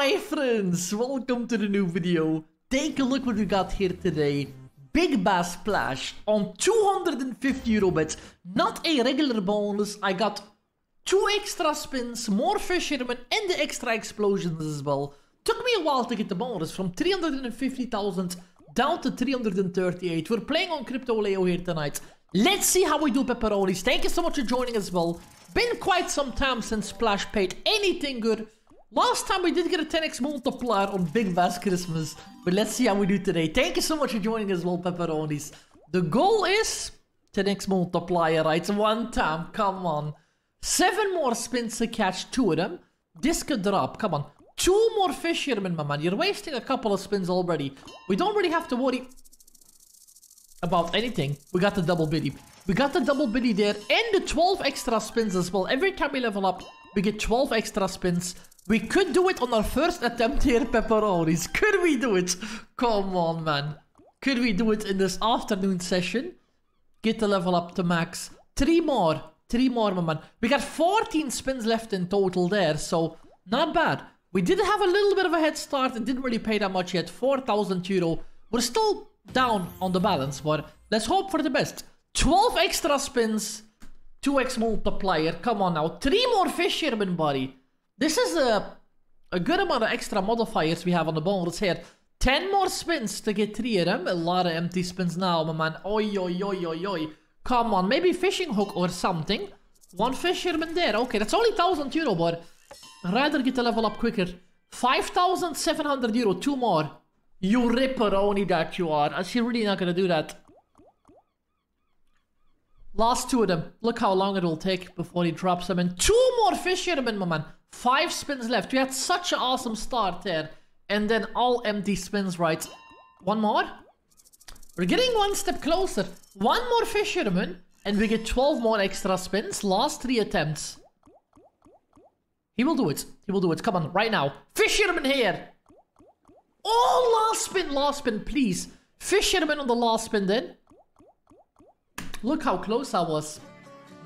my friends, welcome to the new video. Take a look what we got here today. Big Bass Splash on 250 euro bets. Not a regular bonus. I got two extra spins, more fishermen, and the extra explosions as well. Took me a while to get the bonus from 350,000 down to 338. We're playing on Crypto Leo here tonight. Let's see how we do pepperonis. Thank you so much for joining as well. Been quite some time since Splash paid anything good. Last time we did get a 10x multiplier on Big Bass Christmas. But let's see how we do today. Thank you so much for joining us, well, pepperonis. The goal is 10x multiplier, right? One time, come on. Seven more spins to catch two of them. Could drop, come on. Two more fishermen, my man. You're wasting a couple of spins already. We don't really have to worry about anything. We got the double biddy. We got the double biddy there and the 12 extra spins as well. Every time we level up, we get 12 extra spins. We could do it on our first attempt here, pepperonis. Could we do it? Come on, man. Could we do it in this afternoon session? Get the level up to max. Three more. Three more, my man. We got 14 spins left in total there, so not bad. We did have a little bit of a head start. It didn't really pay that much yet. 4,000 euro. We're still down on the balance, but let's hope for the best. 12 extra spins. 2x multiplier. Come on now. Three more fishermen, buddy. This is a, a good amount of extra modifiers we have on the bonus here. 10 more spins to get 3 of them. A lot of empty spins now, my man. Oi, oi, oi, oi, oi. Come on, maybe fishing hook or something. One fisherman there. Okay, that's only 1000 euro, but rather get the level up quicker. 5700 euro, two more. You ripperoni that you are. Is he really not gonna do that? Last two of them. Look how long it will take before he drops them in. Two more fishermen, my man. Five spins left. We had such an awesome start there. And then all empty spins, right? One more? We're getting one step closer. One more fisherman. And we get 12 more extra spins. Last three attempts. He will do it. He will do it. Come on, right now. Fisherman here. Oh, last spin, last spin, please. Fisherman on the last spin then. Look how close I was.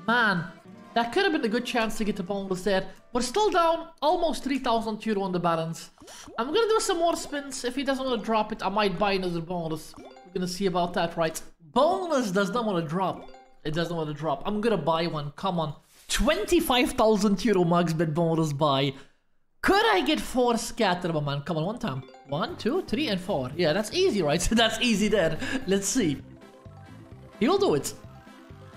Man, that could have been a good chance to get the bonus there. We're still down almost 3,000 euro on the balance. I'm gonna do some more spins. If he doesn't want to drop it, I might buy another bonus. We're gonna see about that, right? Bonus does not want to drop. It doesn't want to drop. I'm gonna buy one. Come on. 25,000 euro max bet bonus buy. Could I get four scatter, my man? Come on, one time. One, two, three, and four. Yeah, that's easy, right? that's easy there. Let's see. He'll do it.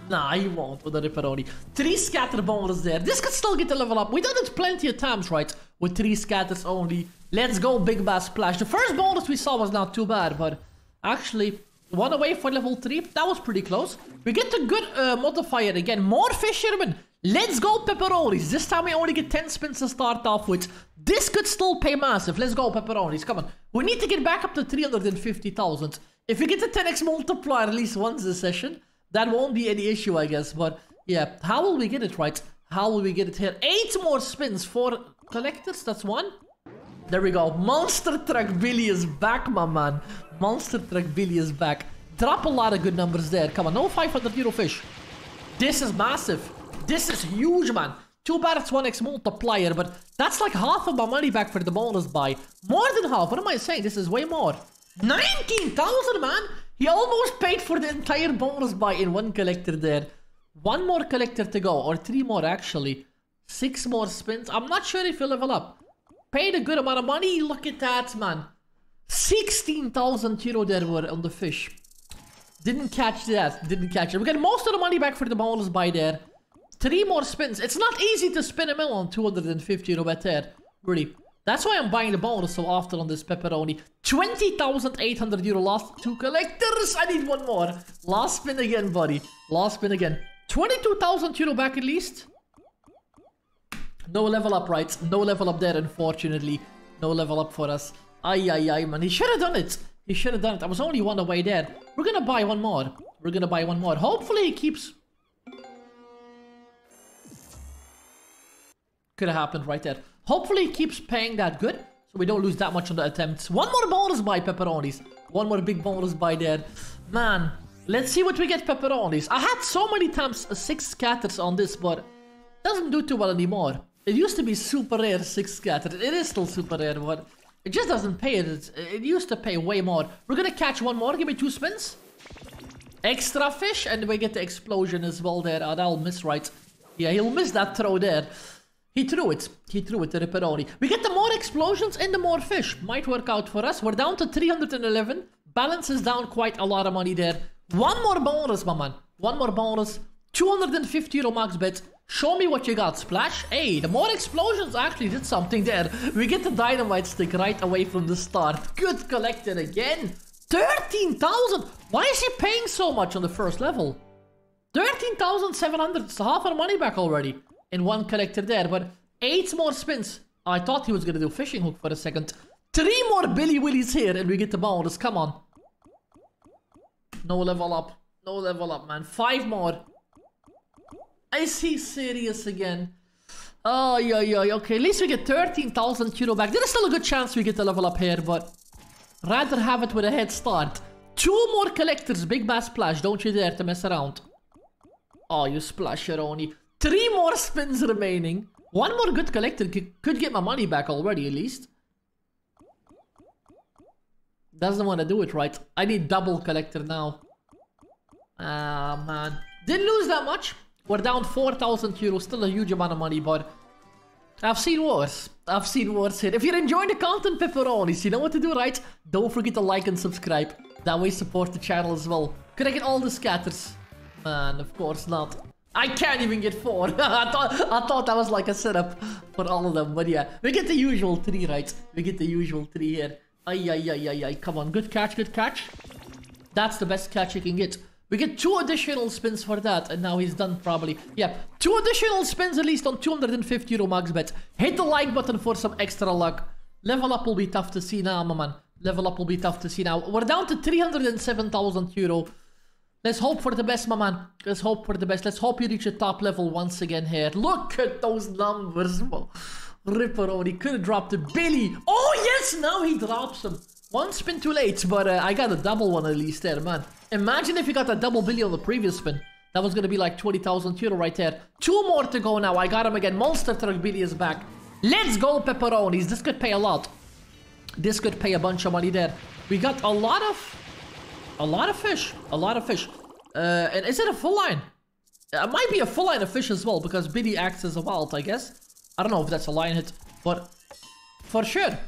Nah, he won't with the Ripperoni. Three scatter bonus there. This could still get the level up. We done it plenty of times, right? With three scatters only. Let's go, Big Bass Splash. The first bonus we saw was not too bad, but actually, one away for level 3. That was pretty close. We get a good uh, modifier again. More fishermen. Let's go, pepperonis. This time we only get 10 spins to start off with. This could still pay massive. Let's go, pepperonis. Come on. We need to get back up to 350,000. If we get the 10x multiplier at least once this session, that won't be any issue, I guess. But yeah, how will we get it right? How will we get it here? Eight more spins for collectors. That's one. There we go. Monster Truck Billy is back, my man. Monster Truck Billy is back. Drop a lot of good numbers there. Come on, no 500 euro fish. This is massive. This is huge, man. Too bad it's 1x multiplier, but that's like half of my money back for the bonus buy. More than half. What am I saying? This is way more. 19,000, man. He almost paid for the entire bonus buy in one collector there. One more collector to go, or three more actually. Six more spins. I'm not sure if he'll level up. Paid a good amount of money. Look at that, man. 16,000 euro there were on the fish. Didn't catch that. Didn't catch it. We get most of the money back for the bonus buy there. Three more spins. It's not easy to spin a mill on 250 euro bet there. Really. That's why I'm buying the bonus so often on this pepperoni. 20,800 euro last two collectors. I need one more. Last spin again, buddy. Last spin again. 22,000 euro back at least. No level up, right? No level up there, unfortunately. No level up for us. Ay, ay, ay, man. He should have done it. He should have done it. I was only one away there. We're gonna buy one more. We're gonna buy one more. Hopefully he keeps... Could have happened right there. Hopefully he keeps paying that good. So we don't lose that much on the attempts. One more bonus buy pepperonis. One more big bonus buy there. Man, let's see what we get, pepperonis. I had so many times six scatters on this, but doesn't do too well anymore. It used to be super rare, 6 scattered. It is still super rare, but it just doesn't pay it. It used to pay way more. We're gonna catch one more. Give me two spins. Extra fish, and we get the explosion as well there. Oh, that'll miss right. Yeah, he'll miss that throw there. He threw it. He threw it to Ripperoni. We get the more explosions and the more fish. Might work out for us. We're down to 311. Balance is down quite a lot of money there. One more bonus, my man. One more bonus. 250 euro max bet. Show me what you got, Splash. Hey, the more explosions actually did something there. We get the dynamite stick right away from the start. Good collected again. 13,000! Why is he paying so much on the first level? 13,700. It's half our money back already. In one collector there, but 8 more spins. I thought he was gonna do fishing hook for a second. 3 more Billy Willies here and we get the bonus. Come on. No level up. No level up, man. 5 more. Is he serious again? Oh, yeah, yeah, okay. At least we get 13,000 euro back. There's still a good chance we get the level up here, but rather have it with a head start. Two more collectors, big bass splash. Don't you dare to mess around. Oh, you splasher only. Three more spins remaining. One more good collector could get my money back already, at least. Doesn't want to do it right. I need double collector now. Ah, man. Didn't lose that much. We're down 4,000 euros, still a huge amount of money, but I've seen worse. I've seen worse here. If you're enjoying the content, pepperonis, you know what to do, right? Don't forget to like and subscribe. That way support the channel as well. Could I get all the scatters? Man, of course not. I can't even get four. I thought I thought that was like a setup for all of them. But yeah, we get the usual three, right? We get the usual three here. Ay, ay, ay, ay, ay. Come on, good catch, good catch. That's the best catch you can get. We get two additional spins for that, and now he's done probably. Yeah, two additional spins at least on 250 euro max bet. Hit the like button for some extra luck. Level up will be tough to see now, my man. Level up will be tough to see now. We're down to 307,000 euro. Let's hope for the best, my man. Let's hope for the best. Let's hope you reach a top level once again here. Look at those numbers. Ripper already could have dropped a Billy. Oh, yes, now he drops him. One spin too late, but uh, I got a double one at least there, man. Imagine if you got a double billy on the previous spin. That was gonna be like 20,000 euro right there. Two more to go now. I got him again. Monster Truck Billy is back. Let's go, pepperonis. This could pay a lot. This could pay a bunch of money there. We got a lot of... A lot of fish. A lot of fish. Uh, and is it a full line? It might be a full line of fish as well, because Biddy acts as a wild, I guess. I don't know if that's a line hit, but... For sure.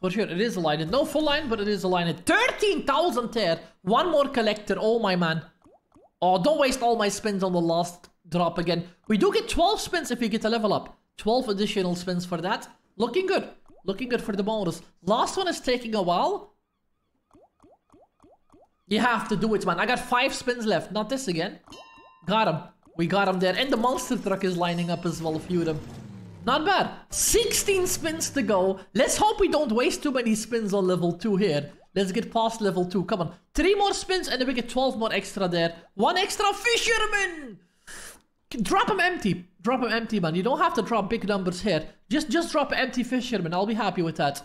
For sure, it is a line. Hit. No full line, but it is a line. 13,000 there. One more collector. Oh, my man. Oh, don't waste all my spins on the last drop again. We do get 12 spins if we get a level up. 12 additional spins for that. Looking good. Looking good for the bonus. Last one is taking a while. You have to do it, man. I got five spins left. Not this again. Got him. We got him there. And the monster truck is lining up as well. A few of them. Not bad. 16 spins to go. Let's hope we don't waste too many spins on level 2 here. Let's get past level 2. Come on. 3 more spins and then we get 12 more extra there. One extra fisherman! Drop him empty. Drop him empty, man. You don't have to drop big numbers here. Just just drop empty fisherman. I'll be happy with that.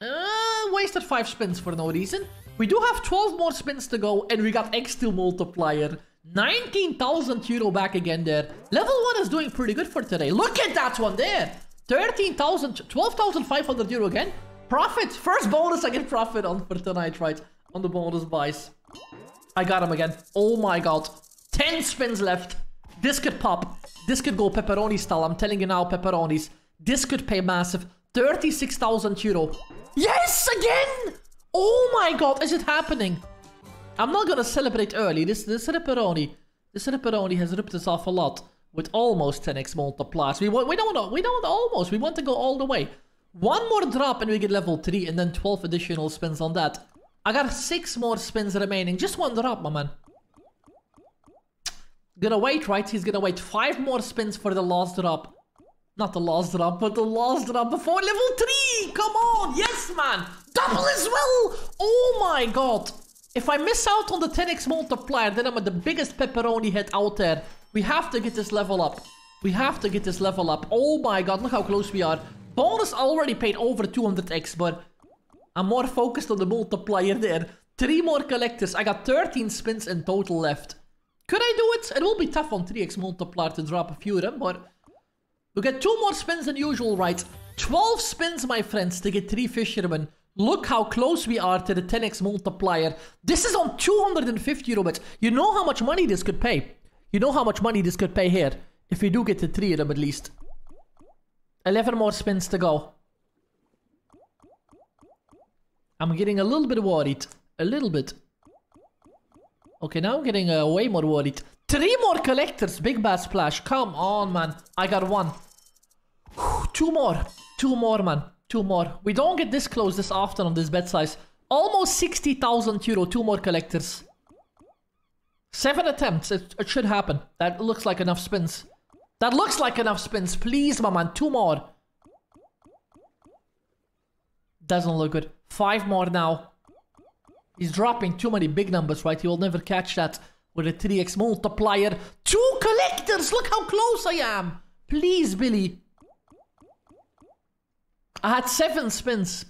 Uh, wasted 5 spins for no reason. We do have 12 more spins to go and we got X2 multiplier. 19,000 euro back again there. Level 1 is doing pretty good for today. Look at that one there. 13,000, 12,500 euro again. Profit. First bonus I get profit on for tonight, right? On the bonus buys. I got him again. Oh my god. 10 spins left. This could pop. This could go pepperoni style. I'm telling you now, pepperonis. This could pay massive. 36,000 euro. Yes, again! Oh my god, is it happening? I'm not gonna celebrate early. This this Ripperoni, this Ripperoni has ripped us off a lot with almost 10x multipliers. We want we don't want we don't want almost. We want to go all the way. One more drop and we get level 3 and then 12 additional spins on that. I got 6 more spins remaining. Just one drop, my man. Gonna wait, right? He's gonna wait 5 more spins for the last drop. Not the last drop, but the last drop before level 3! Come on! Yes, man! Double as well! Oh my god! If I miss out on the 10x multiplier, then I'm at the biggest pepperoni head out there. We have to get this level up. We have to get this level up. Oh my god, look how close we are. Bonus already paid over 200x, but I'm more focused on the multiplier there. Three more collectors. I got 13 spins in total left. Could I do it? It will be tough on 3x multiplier to drop a few of them, but We get two more spins than usual, right? 12 spins, my friends, to get three fishermen. Look how close we are to the 10x multiplier. This is on 250 Robux. You know how much money this could pay. You know how much money this could pay here. If we do get to three of them at least. 11 more spins to go. I'm getting a little bit worried. A little bit. Okay, now I'm getting uh, way more worried. Three more collectors. Big Bass splash. Come on, man. I got one. Two more. Two more, man. Two more. We don't get this close this often on this bet size. Almost 60,000 euro. Two more collectors. Seven attempts. It, it should happen. That looks like enough spins. That looks like enough spins. Please, my man. Two more. Doesn't look good. Five more now. He's dropping too many big numbers, right? He will never catch that with a 3x multiplier. Two collectors! Look how close I am! Please, Billy. I had seven spins.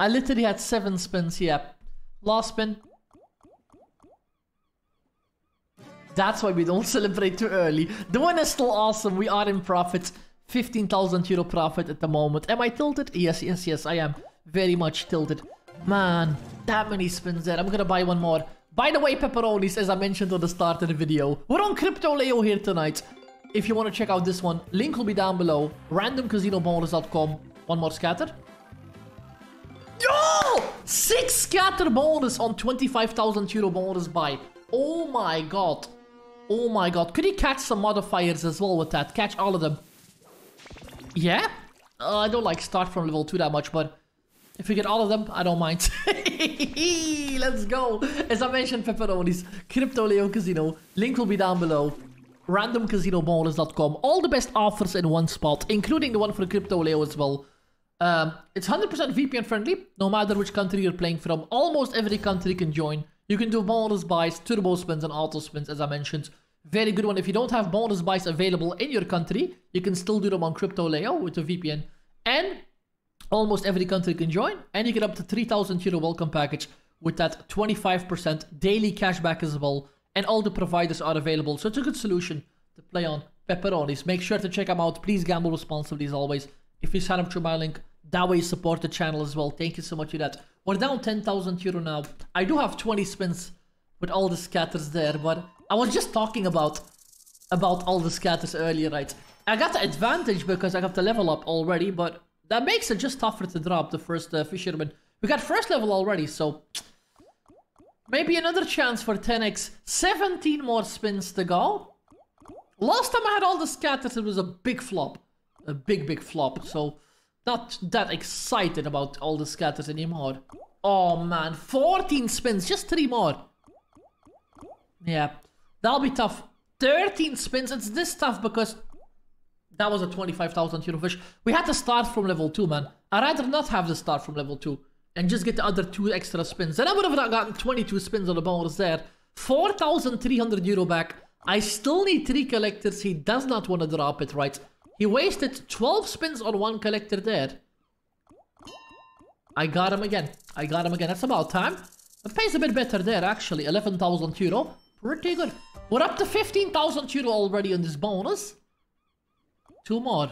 I literally had seven spins, yeah. Last spin. That's why we don't celebrate too early. The win is still awesome. We are in profit. 15,000 euro profit at the moment. Am I tilted? Yes, yes, yes, I am. Very much tilted. Man, that many spins there. I'm gonna buy one more. By the way, pepperonis, as I mentioned at the start of the video, we're on Crypto Leo here tonight if you want to check out this one, link will be down below. RandomCasinoBonus.com. One more scatter. Yo! Six scatter bonus on 25,000 euro bonus buy. Oh my god. Oh my god. Could he catch some modifiers as well with that? Catch all of them. Yeah? Uh, I don't like start from level 2 that much, but if we get all of them, I don't mind. Let's go. As I mentioned, pepperonis, Crypto Leo Casino. Link will be down below randomcasinobonus.com. All the best offers in one spot, including the one for Crypto Leo as well. Um, it's 100% VPN friendly, no matter which country you're playing from. Almost every country can join. You can do bonus buys, turbo spins, and auto spins, as I mentioned. Very good one. If you don't have bonus buys available in your country, you can still do them on Crypto Leo with a VPN. And almost every country can join. And you get up to 3000 euro welcome package with that 25% daily cashback as well and all the providers are available. So it's a good solution to play on pepperonis. Make sure to check them out. Please gamble responsibly as always. If you sign up through my link, that way you support the channel as well. Thank you so much for that. We're down 10,000 euro now. I do have 20 spins with all the scatters there, but I was just talking about about all the scatters earlier, right? I got the advantage because I got the level up already, but that makes it just tougher to drop the first uh, fisherman. We got first level already, so Maybe another chance for 10x. 17 more spins to go. Last time I had all the scatters, it was a big flop. A big, big flop. So, not that excited about all the scatters anymore. Oh man, 14 spins, just three more. Yeah, that'll be tough. 13 spins, it's this tough because that was a 25,000 euro fish. We had to start from level 2, man. I'd rather not have to start from level 2 and just get the other two extra spins. Then I would have gotten 22 spins on the bonus there. 4,300 euro back. I still need three collectors. He does not want to drop it, right? He wasted 12 spins on one collector there. I got him again. I got him again. That's about time. It pays a bit better there, actually. 11,000 euro. Pretty good. We're up to 15,000 euro already on this bonus. Two more.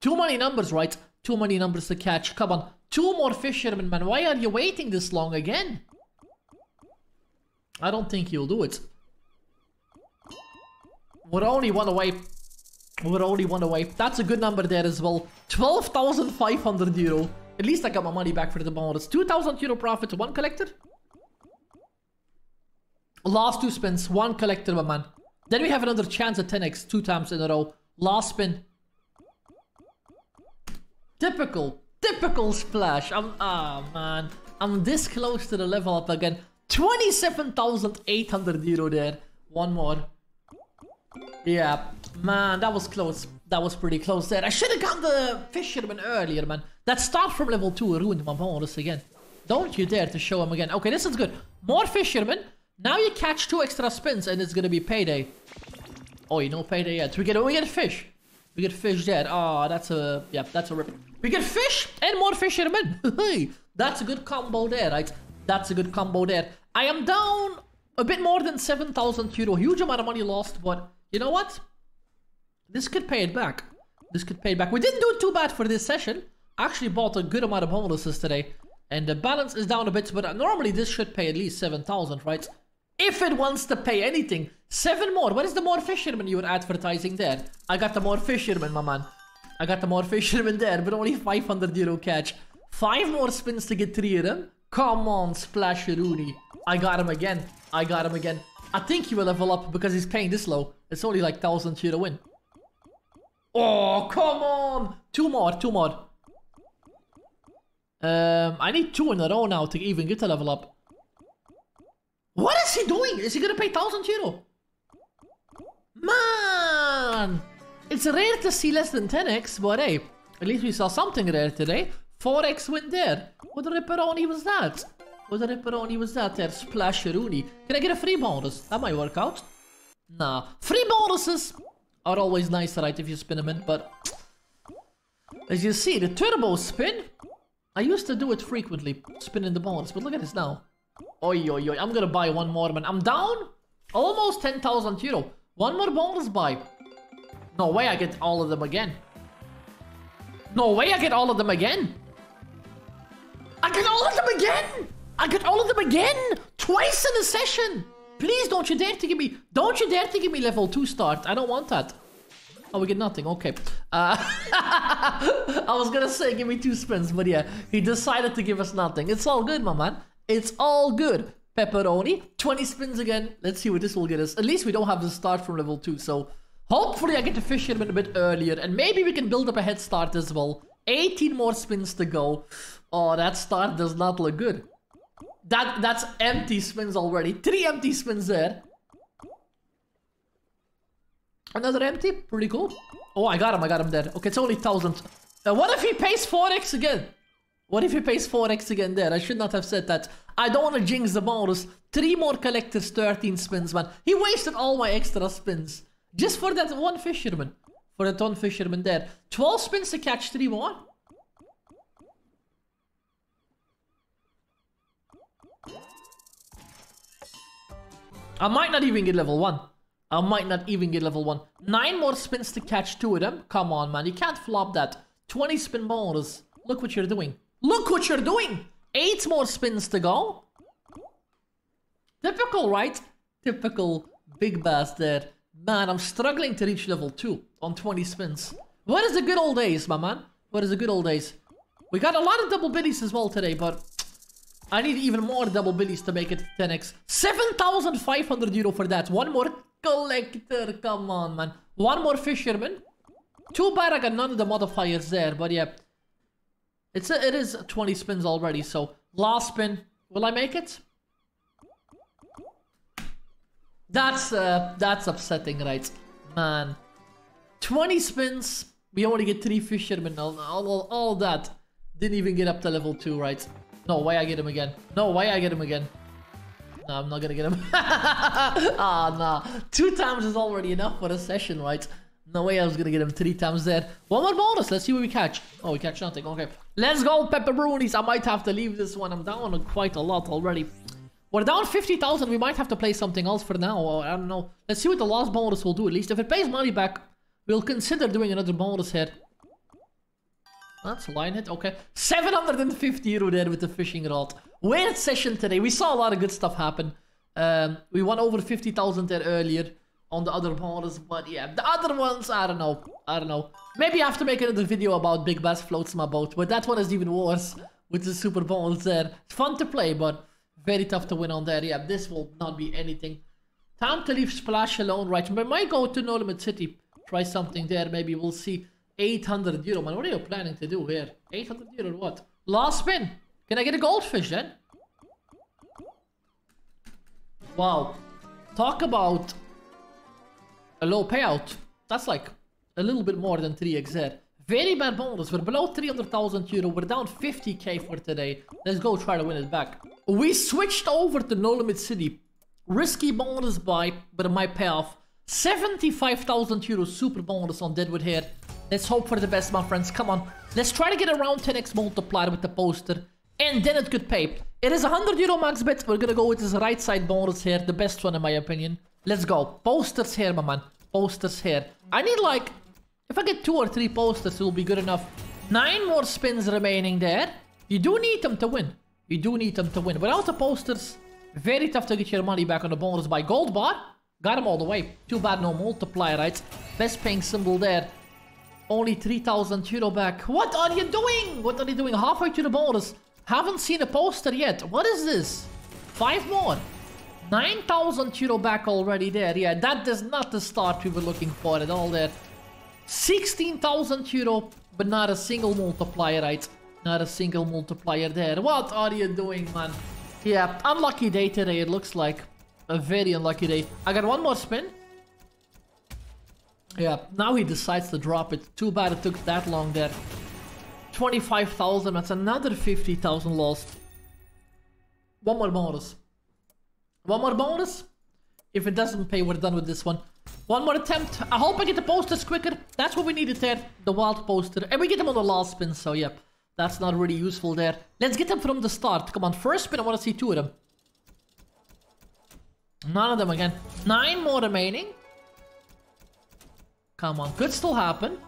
Too many numbers, right? Too many numbers to catch. Come on. Two more fishermen, man. Why are you waiting this long again? I don't think you'll do it. We're only one away. We're only one away. That's a good number there as well. 12,500 euro. At least I got my money back for the bonus. 2,000 euro profit to one collector. Last two spins. One collector, my man. Then we have another chance at 10x two times in a row. Last spin. Typical. Typical splash. I'm, ah, oh, man. I'm this close to the level up again. 27,800 euro there. One more. Yeah, man, that was close. That was pretty close there. I should have got the fisherman earlier, man. That start from level 2 ruined my bonus again. Don't you dare to show him again. Okay, this is good. More fishermen. Now you catch two extra spins and it's gonna be payday. Oh, you know payday yet. We get, we get fish. We get fish there. Oh, that's a... Yeah, that's a rip. We get fish and more fishermen. That's a good combo there, right? That's a good combo there. I am down a bit more than 7,000 euro. Huge amount of money lost, but You know what? This could pay it back. This could pay it back. We didn't do too bad for this session. Actually bought a good amount of bonuses today. And the balance is down a bit, but normally this should pay at least 7,000, right? If it wants to pay anything. Seven more. What is the more fisherman you were advertising there? I got the more fisherman, my man. I got the more fisherman there, but only 500 euro catch. Five more spins to get three of them. Come on, Splash Rooney. I got him again. I got him again. I think he will level up because he's paying this low. It's only like 1000 euro win. Oh, come on! Two more, two more. Um, I need two in a row now to even get a level up. What is he doing? Is he gonna pay 1000 euro? Man! It's rare to see less than 10x, but hey, at least we saw something rare today. 4x win there. What the ripperoni was that? What the ripperoni was that there? Splash Rooney. Can I get a free bonus? That might work out. Nah. Free bonuses are always nice, right, if you spin them in, but... As you see, the turbo spin... I used to do it frequently, spinning the bonus, but look at this now. Oi, oi, oi, I'm gonna buy one more, man. I'm down almost 10,000 euro. One more bonus buy. No way I get all of them again. No way I get all of them again. I get all of them again. I get all of them again. Twice in a session. Please don't you dare to give me, don't you dare to give me level 2 start. I don't want that. Oh, we get nothing. Okay. Uh, I was gonna say give me two spins, but yeah, he decided to give us nothing. It's all good, my man. It's all good. Pepperoni, 20 spins again. Let's see what this will get us. At least we don't have to start from level 2, so hopefully I get to fish him a bit earlier, and maybe we can build up a head start as well. 18 more spins to go. Oh, that start does not look good. That That's empty spins already. Three empty spins there. Another empty? Pretty cool. Oh, I got him, I got him there. Okay, it's only 1,000. Uh, what if he pays 4x again? What if he pays 4x again there? I should not have said that. I don't want to jinx the bonus. Three more collectors, 13 spins, man. He wasted all my extra spins. Just for that one fisherman. For that one fisherman there. 12 spins to catch three more. I might not even get level 1. I might not even get level 1. 9 more spins to catch 2 of them. Come on, man. You can't flop that. 20 spin bonus. Look what you're doing. Look what you're doing! 8 more spins to go. Typical, right? Typical big bass there. Man, I'm struggling to reach level 2 on 20 spins. What is the good old days, my man? What is the good old days? We got a lot of double biddies as well today, but I need even more double biddies to make it 10x. 7,500 euro for that. One more collector. Come on, man. One more fisherman. Too bad I got none of the modifiers there, but yeah. It's a, it is 20 spins already, so last spin. Will I make it? That's uh, that's upsetting, right? Man. 20 spins. We only get 3 fishermen. All, all, all that. Didn't even get up to level 2, right? No why I get him again. No why I get him again. No, I'm not gonna get him. Ah, oh, nah. Two times is already enough for a session, right? No way I was gonna get him three times there. One more bonus. Let's see what we catch. Oh, we catch nothing. Okay. Let's go, pepperonis. I might have to leave this one. I'm down on quite a lot already. We're down 50,000. We might have to play something else for now. Or I don't know. Let's see what the last bonus will do. At least if it pays money back, we'll consider doing another bonus here. That's a line hit, okay. 750 euro there with the fishing rod. Weird session today. We saw a lot of good stuff happen. Um, we won over 50,000 there earlier on the other bonus, but yeah, the other ones, I don't know. I don't know. Maybe I have to make another video about Big Bass floats my boat, but that one is even worse with the super bonus there. It's fun to play, but very tough to win on there. Yeah, this will not be anything. Time to leave Splash alone, right? We might go to Nolimit City, try something there, maybe we'll see. 800 euro, man. What are you planning to do here? 800 euro what? Last spin. Can I get a goldfish then? Wow. Talk about a low payout. That's like a little bit more than 3x there. Very bad bonus. We're below 300,000 euro. We're down 50k for today. Let's go try to win it back. We switched over to Nolimit City. Risky bonus buy, but it might pay off. 75,000 euro super bonus on Deadwood here. Let's hope for the best, my friends. Come on. Let's try to get around 10x multiplier with the poster. And then it could pay. It is 100 euro max bet. We're gonna go with this right side bonus here. The best one in my opinion. Let's go. Posters here, my man. posters here. I need like, if I get two or three posters, it will be good enough. Nine more spins remaining there. You do need them to win. You do need them to win. Without the posters, very tough to get your money back on the bonus buy Gold Bar. Got him all the way. Too bad no multiplier, right? Best paying symbol there. Only 3,000 euro back. What are you doing? What are you doing? Halfway to the bonus. Haven't seen a poster yet. What is this? Five more. 9,000 euro back already there. Yeah, that is not the start we were looking for at all there. 16,000 euro, but not a single multiplier, right? Not a single multiplier there. What are you doing, man? Yeah, unlucky day today, it looks like. A very unlucky day. I got one more spin. Yeah, now he decides to drop it. Too bad it took that long there. 25,000, that's another 50,000 lost. One more bonus. One more bonus. If it doesn't pay, we're done with this one. One more attempt. I hope I get the posters quicker. That's what we needed there. The wild poster. And we get them on the last spin, so yeah. That's not really useful there. Let's get them from the start. Come on, first spin, I want to see two of them. None of them again. Nine more remaining. Come on, could still happen.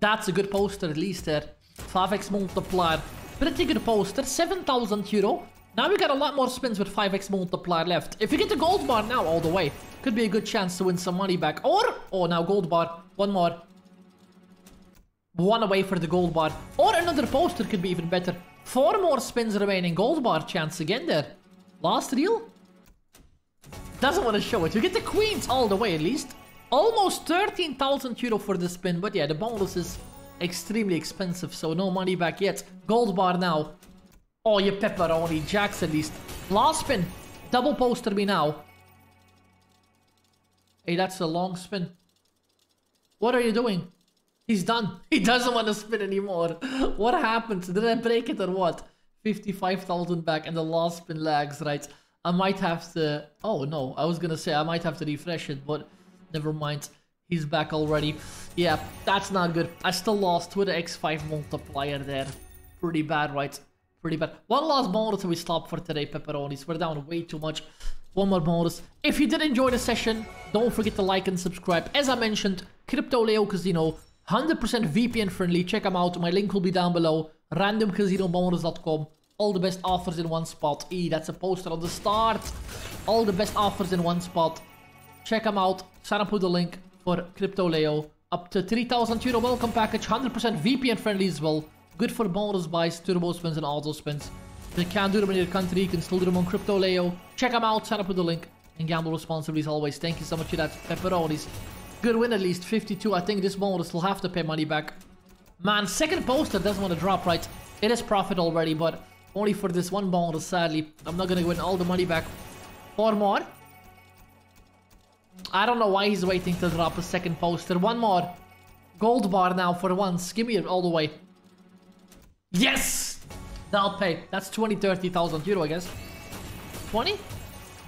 That's a good poster at least there. 5x multiplier. Pretty good poster. 7,000 euro. Now we got a lot more spins with 5x multiplier left. If you get the gold bar now all the way, could be a good chance to win some money back. Or, oh, now gold bar. One more. One away for the gold bar. Or another poster could be even better. Four more spins remaining. Gold bar chance again there. Last reel? Doesn't want to show it. You get the queens all the way at least. Almost 13,000 euro for the spin. But yeah, the bonus is extremely expensive. So no money back yet. Gold bar now. Oh, you pepperoni. Jacks at least. Last spin. Double poster me now. Hey, that's a long spin. What are you doing? He's done. He doesn't want to spin anymore. What happened? Did I break it or what? 55,000 back and the last spin lags, right? I might have to... Oh, no. I was going to say I might have to refresh it, but never mind. He's back already. Yeah, that's not good. I still lost with the X5 multiplier there. Pretty bad, right? Pretty bad. One last bonus and we stop for today, pepperonis. We're down way too much. One more bonus. If you did enjoy the session, don't forget to like and subscribe. As I mentioned, Crypto Leo Casino, 100% VPN friendly. Check them out. My link will be down below. RandomCasinoBonus.com. All the best offers in one spot. E, that's a poster on the start. All the best offers in one spot. Check them out. Sign up with the link for Crypto Leo. Up to 3000 euro welcome package. 100% VPN friendly as well. Good for bonus buys, turbo spins, and auto spins. If you can't do them in your country, you can still do them on Crypto Leo. Check them out, sign up with the link, and gamble responsibly as always. Thank you so much for that, pepperonis. Good win at least, 52. I think this bonus will have to pay money back. Man, second poster doesn't want to drop, right? It is profit already, but only for this one bonus, sadly. I'm not going to win all the money back. Four more. I don't know why he's waiting to drop a second poster. One more. Gold bar now for once. Give me it all the way. Yes! That'll pay. That's 20, 30,000 euro, I guess. 20?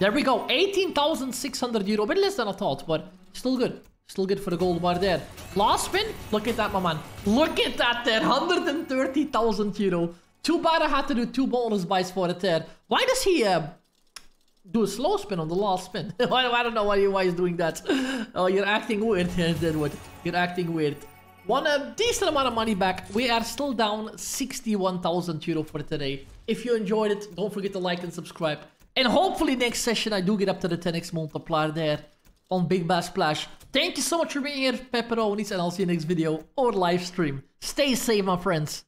There we go. 18,600 euro. A bit less than I thought, but still good. Still good for the gold bar there. Last spin. Look at that, my man. Look at that there. 130,000 euro. Too bad I had to do two bonus buys for it there. Why does he uh, do a slow spin on the last spin? I don't know why, he's doing that. Oh, you're acting weird, Deadwood. You're acting weird. Won a decent amount of money back. We are still down 61,000 euro for today. If you enjoyed it, don't forget to like and subscribe. And hopefully next session I do get up to the 10x multiplier there on Big Bass Splash. Thank you so much for being here, pepperonis, and I'll see you next video or live stream. Stay safe, my friends.